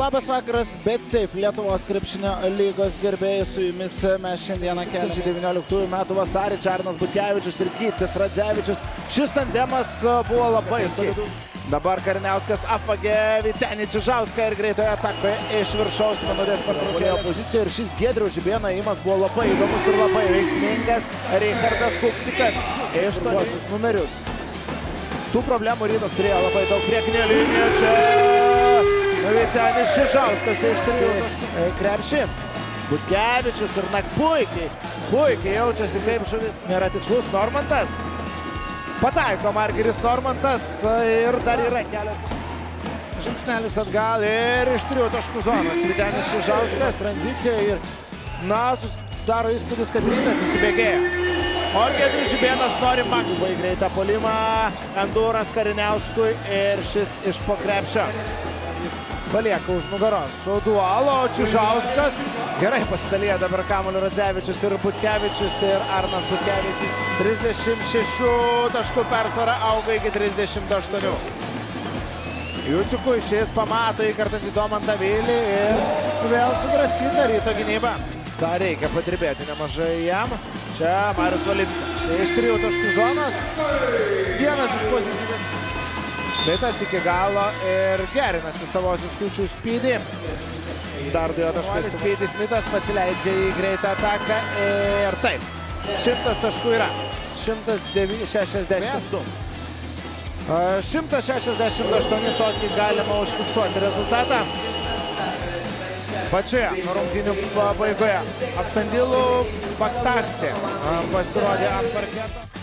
Labas vakaras, BetSafe Lietuvos krepšinio lygos gerbėjai su jumis mes šiandieną keliame 2019 metų vasarį Čarnas Butkevičius ir Gytis Radzevičius. Šis tandemas buvo labai solidus. Dabar Karniauskas apvagė Vitenį Čižauską ir greitoje atakoje iš viršaus minutės pertraukėjo poziciją ir šis Gedrių žibėno įimas buvo labai įdomus ir labai veiksmingas. Richardas Kuksikas iš tuosius numerius. Tų problemų rytas turėjo labai daug priekinė linija čia. Vytenis Čižauskas iš trijų krepšį. Butkevičius ir nak puikiai, puikiai jaučiasi kaip žuvis. Nėra tikslus Normantas. Pataiko Margeris Normantas ir dar yra kelios. Žingsnelis atgal ir iš trijų taškų zonos. Vytenis Čižauskas tranzicijoje ir na, susidaro įspūdis, kad rytas įsibėgėjo. O Gedrius Žibėnas nori maksimai greitą polimą. Enduras Kariniauskui ir šis iš po krepšio. Jis palieka už nugaros su dualo, Čižauskas. Gerai pasidalė dabar Kamuliu Radzevičius ir Butkevičius ir Arnas Butkevičius. 36 taškų persvara auga iki 38. Jucikui šis pamato įkartantį Domantą Vilį ir vėl sudraskyta ryto gynyba. Ką reikia padirbėti nemažai jam. Čia Marius Valickas iš trijų taškų zonos. Vienas iš pozityvės. Smitas iki galo ir gerinasi savosius kliučių spydį. Dar du jo taškai. Spydį Smitas pasileidžia į greitą ataką ir taip. Šimtas taškų yra. 162. 168 tokį galima užfiksuoti rezultatą. Pačioje rungtynių pabaigoje. Aftandilų Baktakcija pasirodė ant parketo.